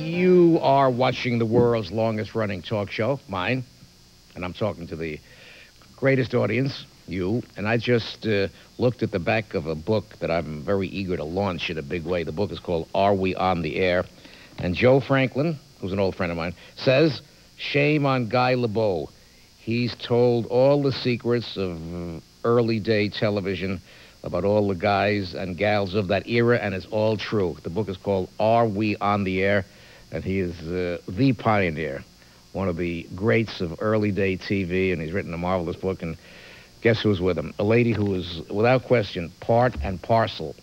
You are watching the world's longest running talk show, mine, and I'm talking to the greatest audience, you. And I just uh, looked at the back of a book that I'm very eager to launch in a big way. The book is called Are We on the Air? And Joe Franklin, who's an old friend of mine, says, Shame on Guy Lebow. He's told all the secrets of early day television about all the guys and gals of that era, and it's all true. The book is called Are We on the Air? And he is uh, the pioneer, one of the greats of early day TV, and he's written a marvelous book. And guess who's with him? A lady who is, without question, part and parcel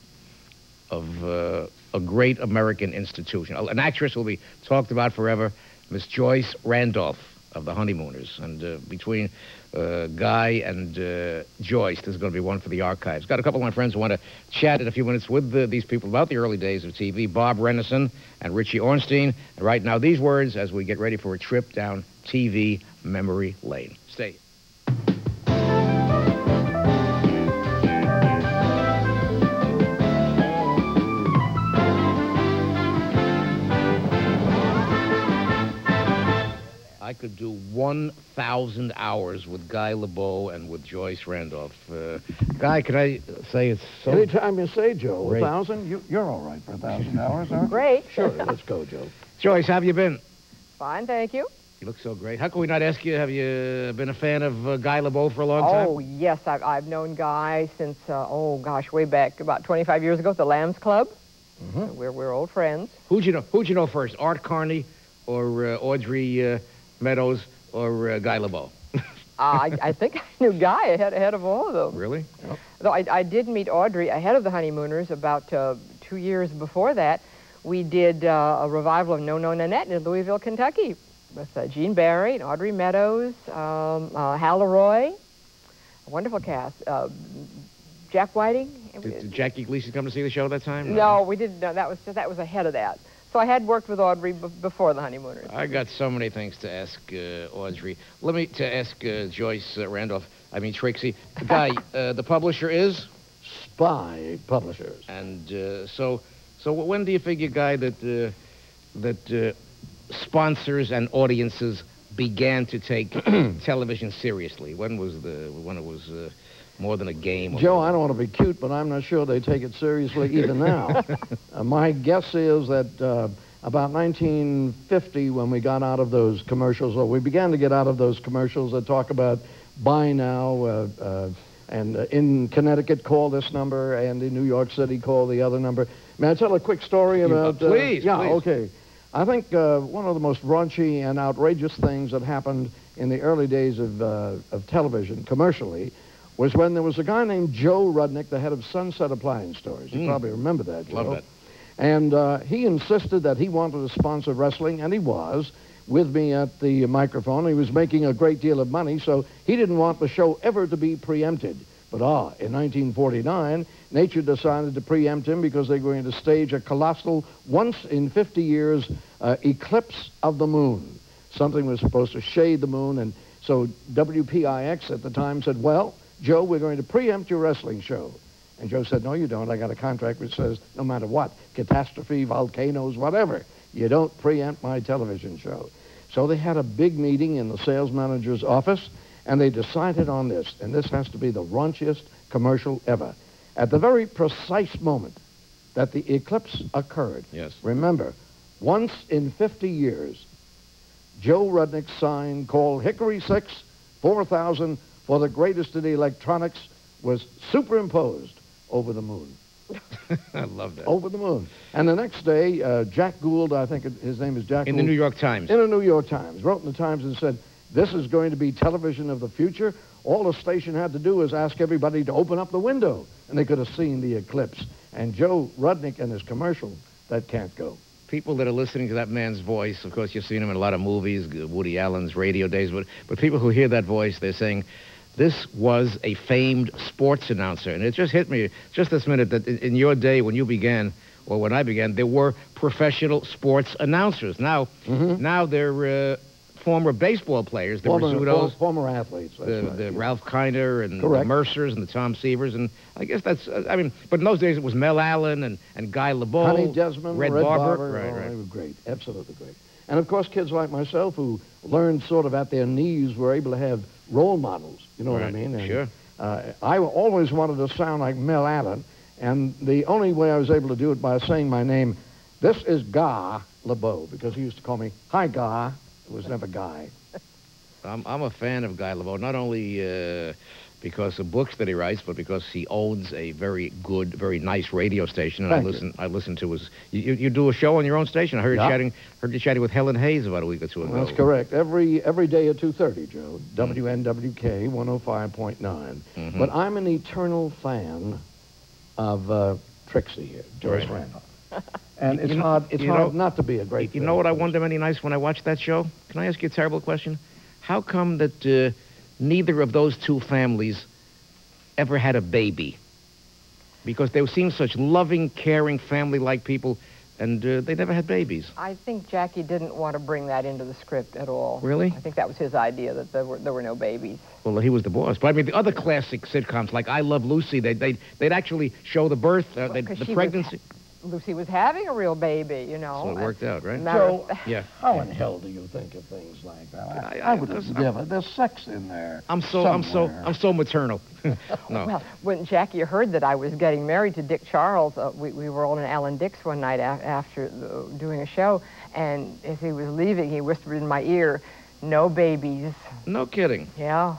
of uh, a great American institution. An actress will be talked about forever, Miss Joyce Randolph of the Honeymooners. And uh, between uh, Guy and uh, Joyce, there's going to be one for the archives. Got a couple of my friends who want to chat in a few minutes with the, these people about the early days of TV, Bob Renneisen and Richie Ornstein. And right now, these words as we get ready for a trip down TV memory lane. Stay. I could do 1,000 hours with Guy Lebow and with Joyce Randolph. Uh, Guy, can I say it's so... Anytime you say, Joe, Great. thousand, you, you're all right for a thousand hours, huh? Great. Sure, let's go, Joe. Joyce, how have you been? Fine, thank you. You look so great. How can we not ask you, have you been a fan of uh, Guy Lebow for a long time? Oh, yes, I've, I've known Guy since, uh, oh, gosh, way back about 25 years ago at the Lambs Club. Mm-hmm. We're, we're old friends. Who'd you know? Who'd you know first, Art Carney or uh, Audrey uh, Meadows or uh, Guy Lebow? Uh, I, I think I knew Guy ahead, ahead of all of them. Really? Though I, I did meet Audrey ahead of the Honeymooners about uh, two years before that. We did uh, a revival of No No Nanette in Louisville, Kentucky with uh, Gene Barry and Audrey Meadows, um, uh, Hal Leroy. A wonderful cast. Uh, Jack Whiting. Did, did Jackie Gleason come to see the show that time? No, we didn't. No, that was that was ahead of that. So I had worked with Audrey b- before the honeymooners. I got so many things to ask uh, Audrey. Let me to ask uh, Joyce uh, Randolph. I mean Trixie. Guy, uh, the publisher is, Spy Publishers. and uh, so so when do you figure, Guy, that uh, that uh, sponsors and audiences began to take television seriously? When was the when it was uh, more than a game? or- Joe, I don't want to be cute, but I'm not sure they take it seriously even now. uh, my guess is that uh, about 1950, when we got out of those commercials, or we began to get out of those commercials that talk about buy now, uh, uh, and uh, in Connecticut, call this number, and in New York City, call the other number. May I tell a quick story uh, about... please, yeah, please. okay. I think uh, one of the most raunchy and outrageous things that happened in the early days of, uh, of television, commercially, was when there was a guy named Joe Rudnick, the head of Sunset Appliance Stores. You Mm. probably remember that, Joe. Love that. And uh, he insisted that he wanted to sponsor wrestling, and he was, with me at the microphone. He was making a great deal of money, so he didn't want the show ever to be preempted. But ah, in 1949, Nature decided to preempt him because they were going to stage a colossal, once in 50 years, uh, eclipse of the moon. Something was supposed to shade the moon, and so WPIX at the time said, well, Joe, we're going to preempt your wrestling show. And Joe said, no, you don't. I got a contract which says no matter what, catastrophe, volcanoes, whatever, you don't preempt my television show. So they had a big meeting in the sales manager's office, and they decided on this, and this has to be the raunchiest commercial ever. At the very precise moment that the eclipse occurred, Yes. remember, once in 50 years, Joe Rudnick's sign called Hickory 6, 4000 for the greatest in electronics was superimposed over the moon. I love that. Over the moon. And the next day, uh, Jack Gould, I think his name is Jack In the New York Times. in the New York Times, wrote in the Times and said, this is going to be television of the future. All the station had to do was ask everybody to open up the window, and they could have seen the eclipse. And Joe Rudnick and his commercial, that can't go. people that are listening to that man's voice, of course, you've seen him in a lot of movies, Woody Allen's radio days, but, but people who hear that voice, they're saying, this was a famed sports announcer. And it just hit me just this minute that in, your day when you began, or when I began, there were professional sports announcers. Now, now they're uh, former baseball players, the former, Rizzutos, former athletes. the, right, the yeah. Ralph Kiner and the Murcers and the Tom Seavers, and I guess that's. Uh, I mean, but in those days it was Mel Allen and, and Guy Lebow, Connie Desmond, Red, Red, Barber. Barber. Right, oh, right. They were great, absolutely great. And of course, kids like myself who learned sort of at their knees were able to have role models. You know what I mean? And, sure. Uh, I always wanted to sound like Mel Allen, and the only way I was able to do it by saying my name. This is Guy Lebow because he used to call me Hi Guy. It was never Guy. I'm, I'm a fan of Guy Lebow, not only uh, because of books that he writes, but because he owns a very good, very nice radio station. And Thank I you. listen, I listen to his. You, you- you do a show on your own station. I heard Yeah. you chatting, heard you chatting with Helen Hayes about a week or two ago. That's correct. Every every day at 2.30, Joe. WNWK 105.9. Mhm. But I'm an eternal fan of uh, Trixie here, Joyce Right. Randolph. And You it's know- hard, it's you hard know- not to be a great You know what I wonder many nights when I watch that show? Can I ask you a terrible question? How come that uh, neither of those two families ever had a baby? Because they seem such loving, caring, family-like people, and uh, they never had babies. I think Jackie didn't want to bring that into the script at all. Really? I think that was his idea that there were there were no babies. Well, he was the boss. But I mean, the other classic sitcoms like I Love Lucy, they, they'd, they'd actually show the birth, uh, they'd- the she was pregnancy. Lucy was having a real baby, you know. So it worked out, right? Matter of- Yeah. how in hell do you think of things like that? I, I- I, would listen, give it. There's sex in there. I'm so, I'm so. I'm so maternal. no. Well, when Jackie heard that I was getting married to Dick Charles, uh, we, we were all in Alan Dick's one night af- after uh, doing a show, and as he was leaving, he whispered in my ear, "No babies." no kidding. Yeah.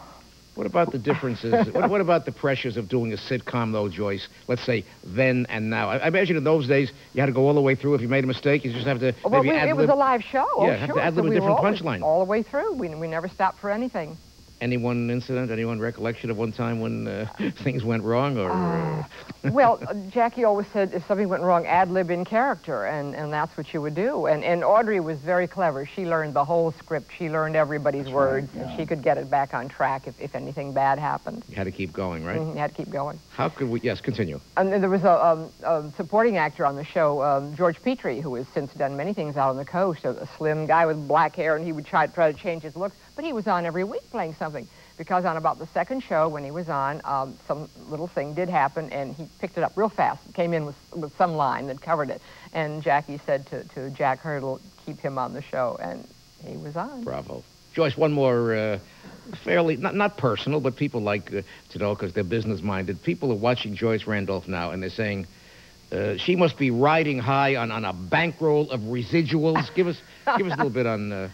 What about the differences? what, what about the pressures of doing a sitcom, though, Joyce? Let's say then and now. I, I imagine in those days you had to go all the way through. If you made a mistake, you just have to Well, we, it was a live show. Yeah, oh, have to sure. ad so a we different punchline. all the way through. We, we never stopped for anything. Any one incident, any one recollection of one time when uh, things went wrong, or uh, well, uh, Jackie always said if something went wrong, ad lib in character, and, and that's what you would do. And, and Audrey was very clever. She learned the whole script. She learned everybody's words, and she could get it back on track if, if anything bad happened. you had to keep going, right? Mhm, You had to keep going. How could we? Yes, continue. And there was a, um, a supporting actor on the show, um, George Petrie, who has since done many things out on the coast. A, a slim guy with black hair, and he would try, try to change his looks, but he was on every week playing something. Because on about the second show, when he was on, um, some little thing did happen, and he picked it up real fast. Came in with, with some line that covered it, and Jackie said to, to Jack Hurdle, "Keep him on the show," and he was on. Bravo, Joyce. One more, uh, fairly not not personal, but people like uh, to know because they're business minded. People are watching Joyce Randolph now, and they're saying. Uh, she must be riding high on, on a bankroll of residuals. give us give us a little bit on. Uh,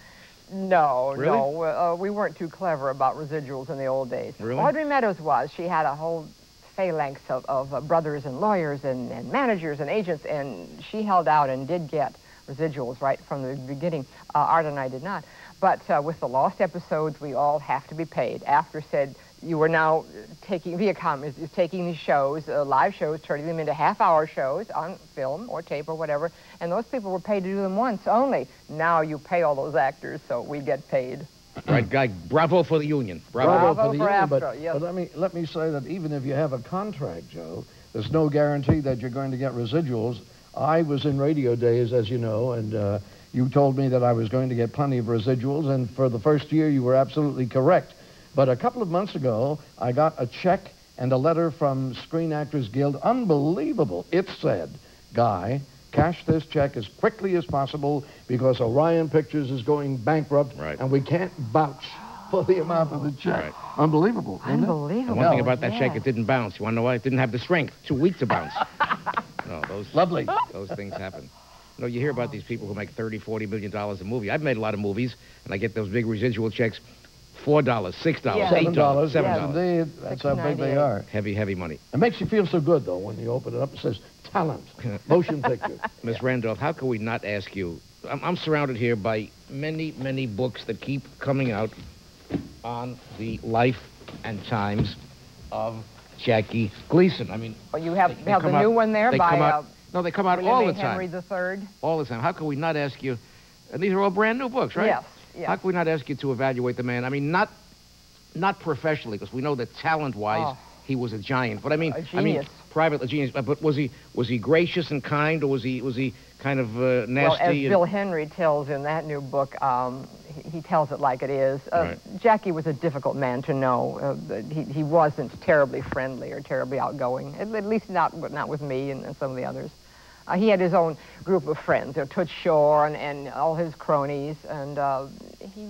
No, Really? no, uh, we weren't too clever about residuals in the old days. Really? Audrey Meadows was. She had a whole phalanx of, of uh, brothers and lawyers and, and managers and agents, and she held out and did get residuals right from the beginning. Uh, Art and I did not. But uh, with the lost episodes, we all have to be paid. After said, you are now taking, Viacom is, is taking these shows, uh, live shows, turning them into half-hour shows on film or tape or whatever, and those people were paid to do them once only. Now you pay all those actors, so we get paid. right, guy. Bravo for the union. Bravo. Bravo, Bravo for the for union, but, yes. but let me let me say that even if you have a contract, Joe, there's no guarantee that you're going to get residuals. I was in radio days, as you know, and uh, you told me that I was going to get plenty of residuals, and for the first year, you were absolutely correct. But a couple of months ago, I got a check and a letter from Screen Actors Guild. Unbelievable. It said, Guy, cash this check as quickly as possible because Orion Pictures is going bankrupt Right. and we can't vouch for the amount of the check. Right. Unbelievable. Unbelievable. And one thing about that check, it didn't bounce. You want to know why? It didn't have the strength. Too weak to bounce. no, those Lovely. those things happen. You know, you hear about these people who make 30, 40 million dollars a movie. I've made a lot of movies, and I get those big residual checks. Four dollars, six dollars, Yeah. Seven eight dollars, dollars. seven Yes, dollars. indeed. That's how big they $6.98. are. Heavy, heavy money. It makes you feel so good, though, when you open it up. It says talent, motion picture. Miss Randolph, how can we not ask you? I'm, I'm surrounded here by many, many books that keep coming out on the life and times of Jackie Gleason. I mean, Well, you have, They- have the come new out- one there they by come out uh, no, they come out William all A. the time. Henry III. all the time. How can we not ask you? And these are all brand new books, right? Yes, yes. How can we not ask you to evaluate the man? I mean, not not professionally, because we know that talent-wise Oh. he was a giant. But I mean, I mean, genius. private a genius. But was he was he gracious and kind, or was he was he kind of uh, Well, as Bill Henry tells in that new book, um, he tells it like it is. Uh, Right. Jackie was a difficult man to know. Uh, he, he wasn't terribly friendly or terribly outgoing, at, at least not, with- not with me and, and some of the others. Uh, he had his own group of friends, you know, Toots Shor and, and all his cronies, and uh, he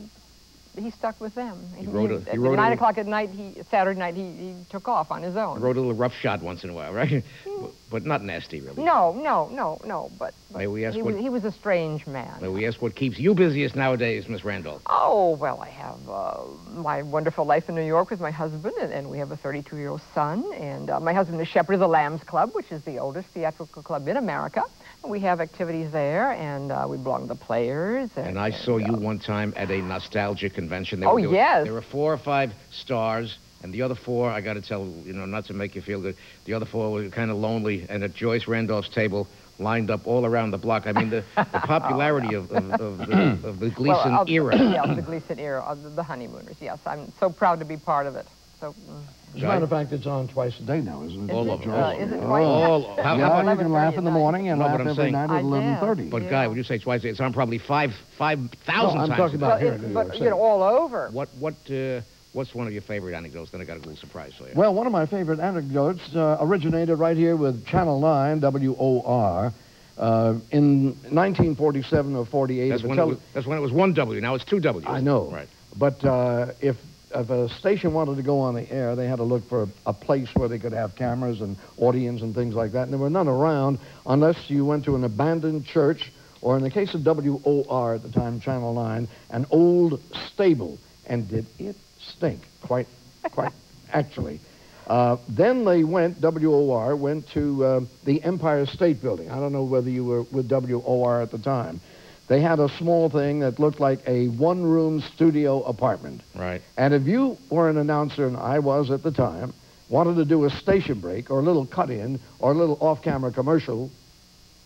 he stuck with them. He wrote a- he at wrote a- nine o'clock at night, he Saturday night, he, he took off on his own. Wrote a little rough shot once in a while, right? but, but not nasty, really. No, no, no, no. But, but May we ask he, what- was, he was a strange man. May we ask what keeps you busiest nowadays, Miss Randolph? Oh, well, I have uh, my wonderful life in New York with my husband, and, and we have a 32-year-old son. And uh, my husband is shepherd of the Lambs Club, which is the oldest theatrical club in America. We have activities there, and uh, we belong to the Players. And, And I saw you uh, one time at a nostalgia convention. Oh, there were- yes. There were four or five stars, and the other four, I got to tell you know, not to make you feel good, the other four were kind of lonely, and at Joyce Randolph's table, lined up all around the block. I mean, the, the popularity of, of, of, the, of the Gleason well, of- era. yeah, the Gleason era, of the, the honeymooners. Yes, I'm so proud to be part of it. So, mm. As a matter of fact, it's on twice a day now, isn't it? All is of it, them. uh, is it twice? All- how- how yeah, about- you can laugh in the morning and No, laugh I'm every saying- night I at did. 11.30. But, Yeah. Guy, when you say twice, a day, it's on probably five, 5,000 No, I'm times. talking a about day. here in New but, you know, all over. What, what, uh, what's one of your favorite anecdotes? Then I got a little surprise for you. Well, one of my favorite anecdotes uh, originated right here with Channel 9, WOR, uh, in 1947 or 48. that's, when it tele- was, that's when it was one W. Now it's two W's. I know. Right. But uh, if, if a station wanted to go on the air, they had to look for a, a place where they could have cameras and audience and things like that. And there were none around unless you went to an abandoned church or, in the case of WOR at the time, Channel 9, an old stable. And did it stink? Quite, quite actually. Uh, then they went, WOR went to uh, the Empire State Building. I don't know whether you were with WOR at the time. They had a small thing that looked like a one-room studio apartment. Right. And if you were an announcer, and I was at the time, wanted to do a station break or a little cut-in or a little off-camera commercial,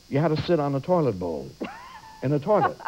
you had to sit on a toilet bowl in a toilet.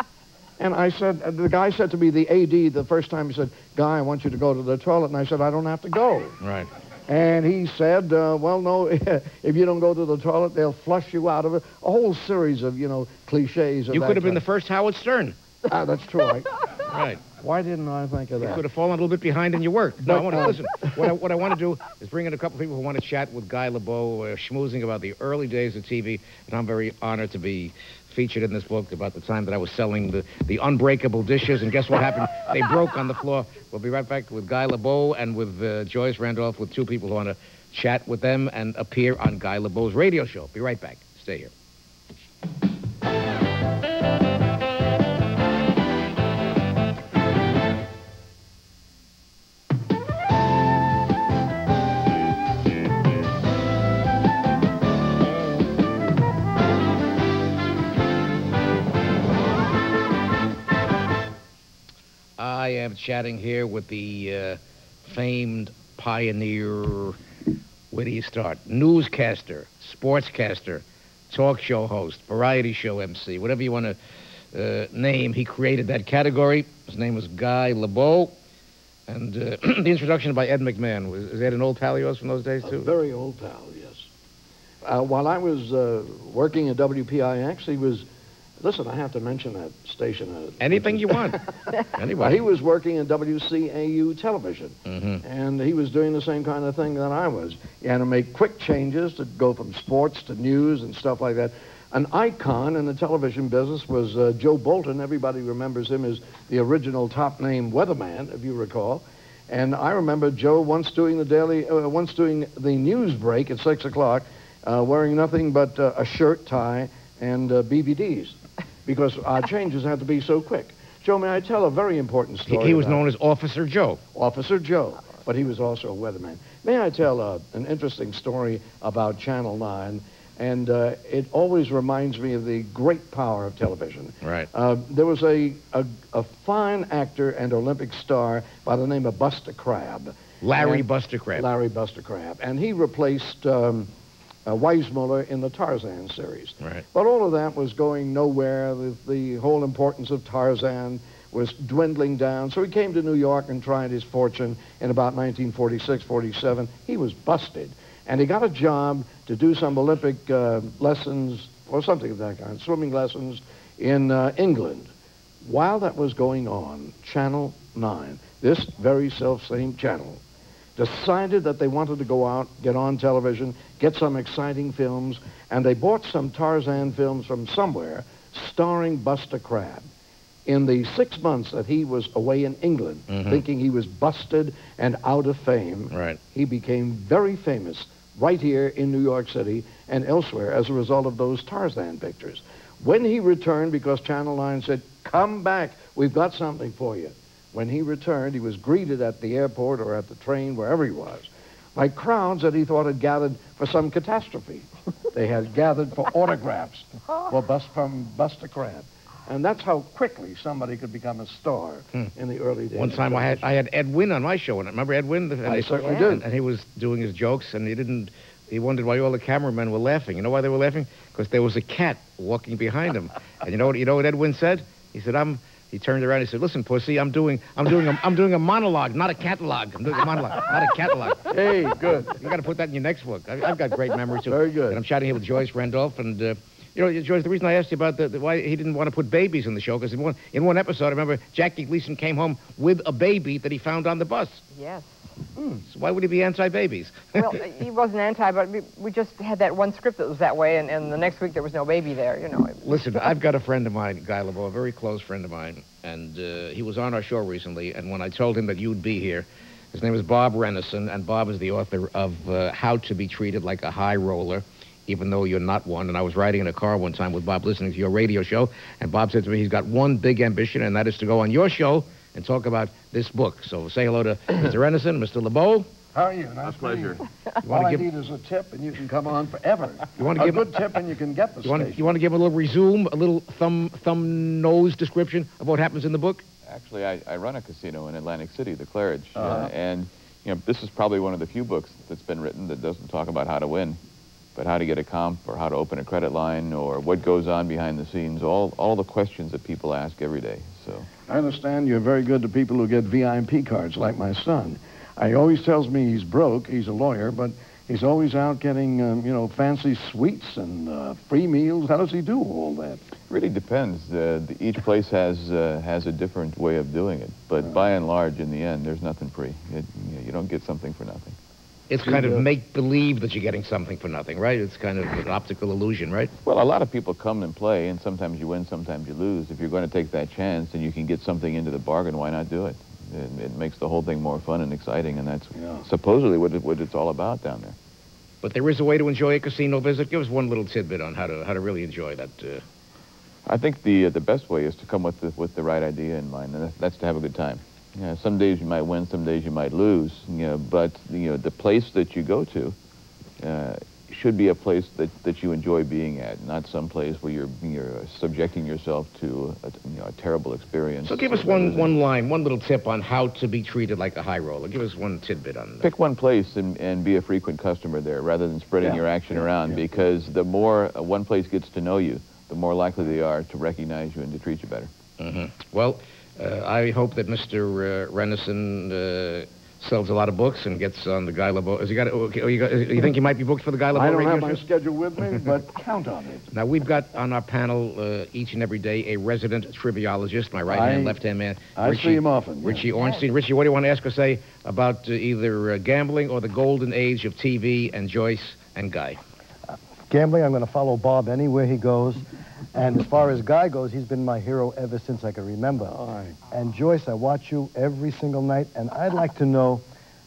And I said, uh, the guy said to me, the AD, the first time he said, Guy, I want you to go to the toilet. And I said, I don't have to go. Right. And he said, uh, well, no, if you don't go to the toilet, they'll flush you out of it. A whole series of, you know, cliches. Of You could have been the first Howard Stern. Ah, that's true. I, Right. why didn't I think of that? You could have fallen a little bit behind in your work. No, I want to uh, listen. What I, what I want to do is bring in a couple people who want to chat with Guy Lebow, uh, schmoozing about the early days of TV, and I'm very honored to be featured in this book about the time that I was selling the, the unbreakable dishes. And guess what happened? They broke on the floor. We'll be right back with Guy Lebow and with uh, Joyce Randolph, with two people who want to chat with them and appear on Guy Lebow's radio show. Be right back. Stay here. I am chatting here with the uh, famed pioneer. Where do you start? Newscaster, sportscaster, talk show host, variety show MC, whatever you want to uh, name. He created that category. His name was Guy Lebow. And uh, the introduction by Ed McMahon. Was, is that an old pal of yours from those days, A too? very old pal, yes. Uh, while I was uh, working at WPIX, he was, listen, I have to mention that station. Uh, Anything you want. Anybody. he was working at WCAU television, Mhm. and he was doing the same kind of thing that I was. He had to make quick changes to go from sports to news and stuff like that. An icon in the television business was uh, Joe Bolton. Everybody remembers him as the original top name weatherman, if you recall. And I remember Joe once doing the daily, uh, once doing the news break at six o'clock, uh, wearing nothing but uh, a shirt, tie, and uh, BVDs, because our changes had to be so quick. Joe, may I tell a very important story? he was known as Officer Joe. Officer Joe, but he was also a weatherman. May I tell uh, an interesting story about Channel 9? And uh, it always reminds me of the great power of television. Right. Uh, there was a, a, a fine actor and Olympic star by the name of Buster Crabbe. Larry And- Buster Crabbe. Larry Buster Crabbe. And he replaced um, uh, Weissmuller in the Tarzan series. Right. But all of that was going nowhere. The, the whole importance of Tarzan was dwindling down. So he came to New York and tried his fortune in about 1946, 47. He was busted. And he got a job to do some Olympic uh, lessons or something of that kind, swimming lessons in uh, England. While that was going on, Channel 9, this very self-same channel, decided that they wanted to go out, get on television, get some exciting films, and they bought some Tarzan films from somewhere starring Buster Crabbe. In the six months that he was away in England, Mhm. thinking he was busted and out of fame, Right. he became very famous right here in New York City and elsewhere as a result of those Tarzan pictures. When he returned, because Channel 9 said, come back, we've got something for you. When he returned, he was greeted at the airport or at the train, wherever he was, by crowds that he thought had gathered for some catastrophe. they had gathered for autographs for Bus, from Buster Crabbe. And that's how quickly somebody could become a star in the early days. Hmm. One of time I had television. I had Ed Wynn on my show, and remember Ed Wynn? And I he- certainly Yeah. did. And, and he was doing his jokes, and he didn't. He wondered why all the cameramen were laughing. You know why they were laughing? Because there was a cat walking behind him. and you know what? You know what Ed Wynn said? He said, "I'm." He turned around. and He said, "Listen, pussy, I'm doing, I'm doing, a, I'm doing a monologue, not a catalog. I'm doing a monologue, not a catalog. Hey, good. You got to put that in your next book. I, I've got great memories too. Very good. And I'm chatting here with Joyce Randolph, and uh, you know, George, the reason I asked you about the, the why he didn't want to put babies in the show because in one in one episode, I remember Jackie Gleason came home with a baby that he found on the bus. Yes. So why would he be anti-babies? Well, he wasn't anti, but we, we just had that one script that was that way, and, and the next week there was no baby there, you know. Listen, I've got a friend of mine, Guy Lebow, a very close friend of mine, and uh, he was on our show recently. And when I told him that you'd be here, his name is Bob Renneisen, and Bob is the author of uh, How to Be Treated Like a High Roller, even though you're not one. And I was riding in a car one time with Bob listening to your radio show, and Bob said to me he's got one big ambition, and that is to go on your show and talk about this book. So say hello to Mr. Renneisen, Mr. Lebow. How are you? Nice pleasure. You. You All want I to give need is a tip, and you can come on forever. You wanna give a give- good tip, and you can get the you want station. you want to give a little resume, a little thumb thumb nose description of what happens in the book? Actually, I, I run a casino in Atlantic City, the Claridge, uh, Uh-huh. and you know this is probably one of the few books that's been written that doesn't talk about how to win, but how to get a comp or how to open a credit line or what goes on behind the scenes. All all the questions that people ask every day. So I understand you're very good to people who get VIP cards, like my son. He always tells me he's broke. He's a lawyer, but he's always out getting, um, you know, fancy suites and uh, free meals. How does he do all that? it really depends. Uh, the, each place has uh, has a different way of doing it, but by and large, in the end, there's nothing free. It, you, know, you don't get something for nothing. It's kind of make believe that you're getting something for nothing, right? It's kind of an optical illusion, right? Well, a lot of people come and play, and sometimes you win, sometimes you lose. If you're going to take that chance and you can get something into the bargain, why not do it? It, it makes the whole thing more fun and exciting, and that's Yeah. supposedly what, it, what it's all about down there. But there is a way to enjoy a casino visit. Give us one little tidbit on how to how to really enjoy that. Uh, I think the uh, the best way is to come with the, with the right idea in mind, and that- that's to have a good time. You know, some days you might win, some days you might lose. You know, but you know the place that you go to uh, should be a place that, that you enjoy being at, not some place where you're you're subjecting yourself to a, you know, a terrible experience. so give us one one line, one little tip on how to be treated like a high roller. Give us one tidbit on that. Pick one place and, and be a frequent customer there rather than spreading Yeah, your action yeah, around yeah. because the more uh, one place gets to know you, the more likely they are to recognize you and to treat you better. hmm Well, I hope that Mr. Uh, Renneisen uh, sells a lot of books and gets on the Guy Lebow. Has he got? Oh, you, got you think he might be booked for the Guy Lebow I don't radio have my show? schedule with me, but count on it. Now we've got on our panel uh, each and every day a resident triviologist, my right hand, I- left hand man. I Richie, see him often. yeah. Richie Ornstein. Richie, what do you want to ask or say about uh, either uh, gambling or the golden age of TV and Joyce and Guy? Gambling, I'm going to follow Bob anywhere he goes. And as far as Guy goes, he's been my hero ever since I can remember. All right. And Joyce, I watch you every single night, and I'd like to know,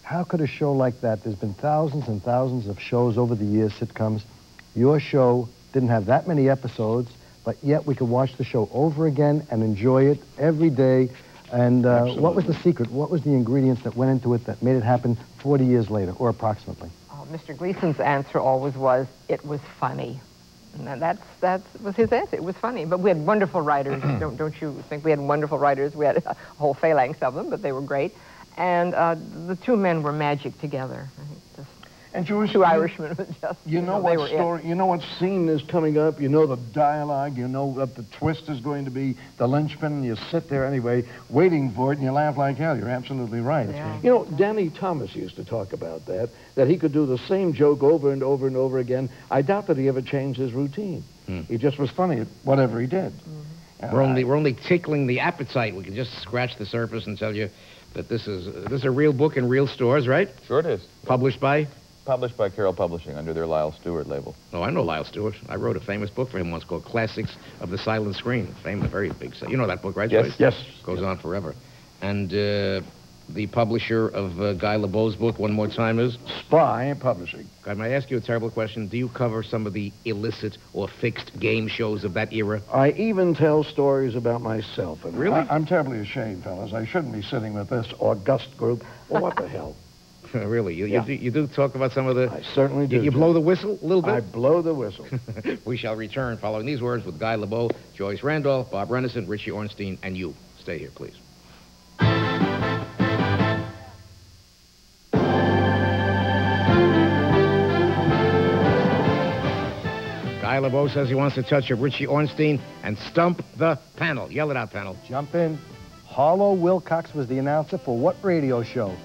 how could a show like that, there's been thousands and thousands of shows over the years, sitcoms, your show didn't have that many episodes, but yet we could watch the show over again and enjoy it every day. And uh, what was the secret? What was the ingredients that went into it that made it happen 40 years later, or approximately? Oh, Mr. Gleason's answer always was, it was funny. And that's, that was his answer. It was funny. But we had wonderful writers. don't, don't you think we had wonderful writers? We had a whole phalanx of them, but they were great. And uh, the two men were magic together. I think just And Joyce, two you- Irishmen were just, You know they what were it. story, you know what scene is coming up, you know the dialogue, you know what the twist is going to be, the linchpin, and you sit there anyway, waiting for it, and you laugh like hell. You're absolutely right. Yeah. You know, Danny Thomas used to talk about that, that he could do the same joke over and over and over again. I doubt that he ever changed his routine. Hmm. He just was funny at whatever he did. Mm-hmm. We're only we're only tickling the appetite. We can just scratch the surface and tell you that this is this is a real book in real stores, right? Sure it is. Published by. Published by Carol Publishing under their Lyle Stewart label. Oh, I know Lyle Stewart. I wrote a famous book for him once called Classics of the Silent Screen. Famous, very big. se- You know that book, right? Yes. Joyce? Yes. Goes on forever. And uh, the publisher of uh, Guy Lebow's book, one more time, is. Spy Publishing. Guy, may I ask you a terrible question? Do you cover some of the illicit or fixed game shows of that era? I even tell stories about myself. And Really? I, am terribly ashamed, fellas. I shouldn't be sitting with this august group. Well, what the hell? really? You, Yeah. you, do, you do talk about some of the. I certainly do. You, you blow the whistle a little bit. I blow the whistle. we shall return following these words with Guy Lebow, Joyce Randolph, Bob Renneisen, Richie Ornstein, and you. Stay here, please. Guy Lebow says he wants to touch of Richie Ornstein and stump the panel. Yell it out, panel. Jump in. Harlow Wilcox was the announcer for what radio show?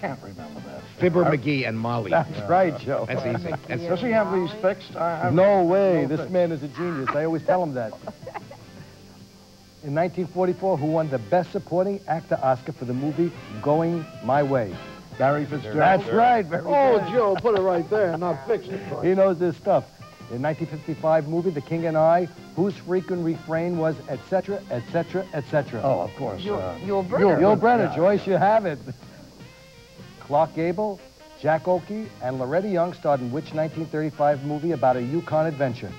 Can't remember that. Fibber McGee and Molly. That's right, Joe. That's easy. That's Does he have these fixed? I, I, No way. No This fixed. man is a genius. I always tell him that. In 1944, who won the Best Supporting Actor Oscar for the movie Going My Way? Barry Fitzgerald. That's right. Very Oh, good. Joe, put it right there, not fixed. He knows this stuff. In 1955 movie The King and I, whose frequent refrain was etc., etc., etc. Oh, of course. Yul, uh, Yul Brynner. Yul Brynner, Yeah, Joyce, you have it. Clark Gable, Jack Oakie, and Loretta Young starred in which 1935 movie about a Yukon adventure?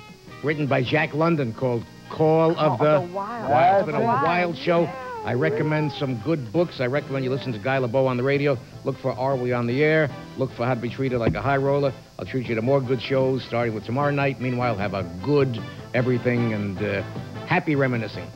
written by Jack London called Call of the, of the Wild. Wild. It's been a wild show. Yeah. I recommend some good books. I recommend you listen to Guy Lebow on the radio. Look for Are We on the Air? Look for How to Be Treated Like a High Roller. I'll treat you to more good shows starting with tomorrow night. Meanwhile, have a good everything and uh, happy reminiscing.